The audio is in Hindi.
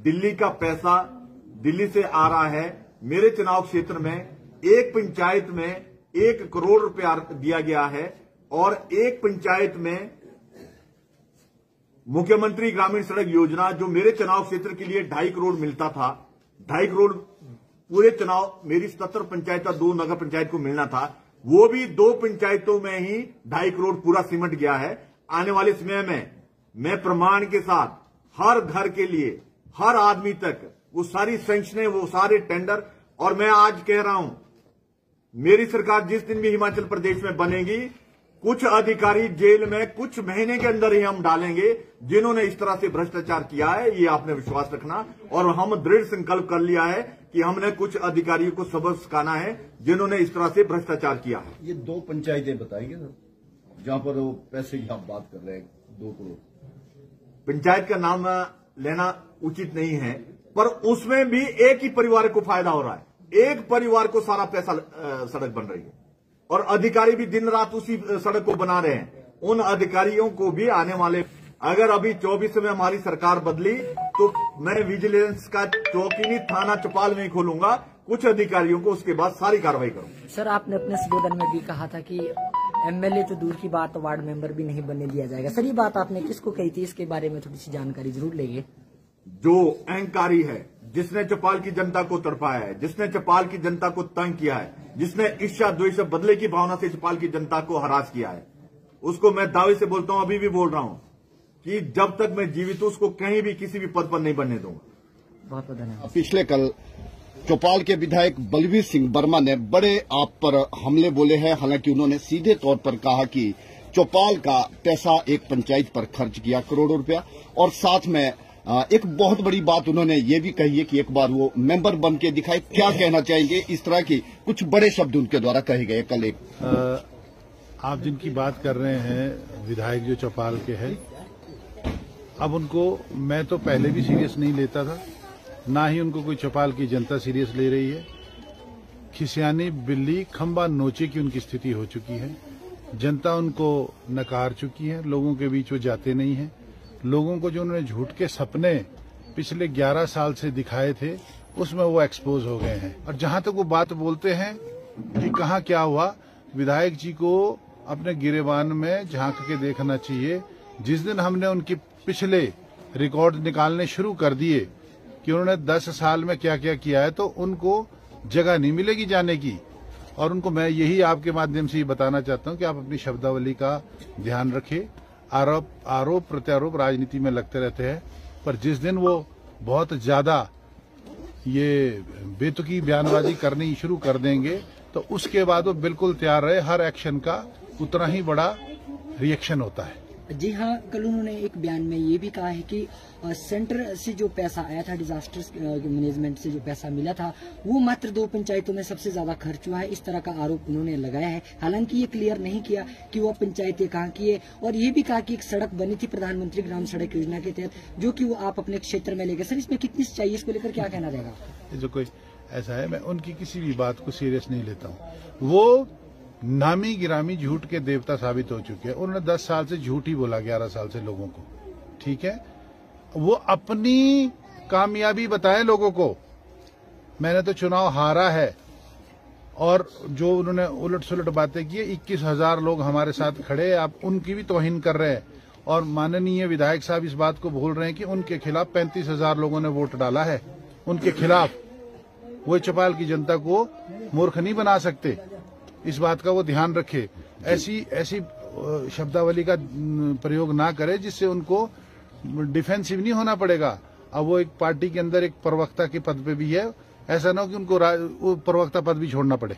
दिल्ली का पैसा दिल्ली से आ रहा है। मेरे चुनाव क्षेत्र में एक पंचायत में एक करोड़ रुपया दिया गया है और एक पंचायत में मुख्यमंत्री ग्रामीण सड़क योजना, जो मेरे चुनाव क्षेत्र के लिए ढाई करोड़ मिलता था, ढाई करोड़ पूरे चुनाव मेरी सतर पंचायत का दो नगर पंचायत को मिलना था, वो भी दो पंचायतों में ही ढाई करोड़ पूरा सिमट गया है। आने वाले समय में मैं प्रमाण के साथ हर घर के लिए हर आदमी तक वो सारी सेंक्शनें वो सारे टेंडर और मैं आज कह रहा हूँ मेरी सरकार जिस दिन भी हिमाचल प्रदेश में बनेगी कुछ अधिकारी जेल में कुछ महीने के अंदर ही हम डालेंगे जिन्होंने इस तरह से भ्रष्टाचार किया है ये आपने विश्वास रखना और हम दृढ़ संकल्प कर लिया है कि हमने कुछ अधिकारियों को सबक सिखाना है जिन्होंने इस तरह से भ्रष्टाचार किया है। ये दो पंचायतें बताएँगे सर जहाँ पर वो पैसे की आप बात कर रहे हैं दो करोड़। पंचायत का नाम लेना उचित नहीं है, पर उसमें भी एक ही परिवार को फ़ायदा हो रहा है। एक परिवार को सारा पैसा सड़क बन रही है। और अधिकारी भी दिन रात उसी सड़क को बना रहे हैं। उन अधिकारियों को भी आने वाले, अगर अभी 24 में हमारी सरकार बदली तो मैं विजिलेंस का चौकी थाना चौपाल में खोलूँगा। कुछ अधिकारियों को उसके बाद सारी कार्रवाई करूँगा। सर, आपने अपने संबोधन में भी कहा था कि एमएलए तो दूर की बात वार्ड मेंबर भी नहीं बनने दिया जाएगा। सर ये बात आपने किसको कही थी? इसके बारे में थोड़ी सी जानकारी ज़रूर लेंगे। जो अहंकारी है जिसने चौपाल की जनता को तड़पाया है जिसने चौपाल की जनता को तंग किया है जिसने ईर्षा द्वेष बदले की भावना से चौपाल की जनता को हरास किया है उसको मैं दावे से बोलता हूँ अभी भी बोल रहा हूँ कि जब तक मैं जीवित हूँ उसको कहीं भी किसी भी पद पर नहीं बनने दूँगा। बहुत बहुत धन्यवाद। पिछले कल चौपाल के विधायक बलवीर सिंह वर्मा ने बड़े आप पर हमले बोले हैं। हालाँकि उन्होंने सीधे तौर पर कहा कि चौपाल का पैसा एक पंचायत पर खर्च किया करोड़ों रुपया। और साथ में एक बहुत बड़ी बात उन्होंने ये भी कही है कि एक बार वो मेंबर बन के दिखाए, क्या कहना चाहेंगे? इस तरह की कुछ बड़े शब्द उनके द्वारा कहे गए कल एक। आप जिनकी बात कर रहे हैं, विधायक जो चौपाल के हैं, अब उनको मैं तो पहले भी सीरियस नहीं लेता था। ना ही उनको कोई चौपाल की जनता सीरियस ले रही है। खिसियानी, बिल्ली, खंबा, नोचे की उनकी स्थिति हो चुकी है। जनता उनको नकार चुकी है। लोगों के बीच वो जाते नहीं हैं। लोगों को जो उन्होंने झूठ के सपने पिछले 11 साल से दिखाए थे, उसमें वो एक्सपोज हो गए हैं। और जहाँ तक वो बात बोलते हैं कि कहाँ क्या हुआ, विधायक जी को अपने गिरेबान में झाँक के देखना चाहिए। जिस दिन हमने उनकी पिछले रिकॉर्ड निकालने शुरू कर दिए कि उन्होंने 10 साल में क्या क्या किया है तो उनको जगह नहीं मिलेगी जाने की। और उनको मैं यही आपके माध्यम से बताना चाहता हूँ कि आप अपनी शब्दावली का ध्यान रखें। आरोप आरोप प्रत्यारोप राजनीति में लगते रहते हैं, पर जिस दिन वो बहुत ज़्यादा ये बेतुकी बयानबाजी करनी शुरू कर देंगे तो उसके बाद वो बिल्कुल तैयार रहे। हर एक्शन का उतना ही बड़ा रिएक्शन होता है। जी हाँ कल उन्होंने एक बयान में ये भी कहा है कि सेंटर से जो पैसा आया था डिजास्टर मैनेजमेंट से जो पैसा मिला था, वो मात्र दो पंचायतों में सबसे ज़्यादा खर्च हुआ है। इस तरह का आरोप उन्होंने लगाया है। हालाँकि ये क्लियर नहीं किया कि वो पंचायतें कहाँ की है और ये भी कहा कि एक सड़क बनी थी प्रधानमंत्री ग्राम सड़क योजना के तहत, जो कि वो आप अपने क्षेत्र में ले गए सर, इसमें कितनी सच्चाई है? इसको लेकर क्या कहना रहेगा? जो कोई ऐसा है, मैं उनकी किसी भी बात को सीरियस नहीं लेता हूँ। वो नामी गिरामी झूठ के देवता साबित हो चुके हैं। उन्होंने दस साल से झूठ ही बोला, ग्यारह साल से लोगों को। ठीक है? वो अपनी कामयाबी बताएँ लोगों को। मैंने तो चुनाव हारा है। और जो उन्होंने उलट सुलट बातें की इक्कीस हज़ार लोग हमारे साथ खड़े हैं। आप उनकी भी तोहिन कर रहे हैं। और माननीय विधायक साहब इस बात को भूल रहे हैं कि उनके खिलाफ पैंतीस हज़ार लोगों ने वोट डाला है। उनके खिलाफ। वो चौपाल की जनता को मूर्ख नहीं बना सकते। इस बात का वो ध्यान रखे। ऐसी ऐसी शब्दावली का प्रयोग ना करे जिससे उनको डिफेंसिव नहीं होना पड़ेगा। अब वो एक पार्टी के अंदर एक प्रवक्ता के पद पे भी है। ऐसा ना हो कि उनको वो प्रवक्ता पद भी छोड़ना पड़े।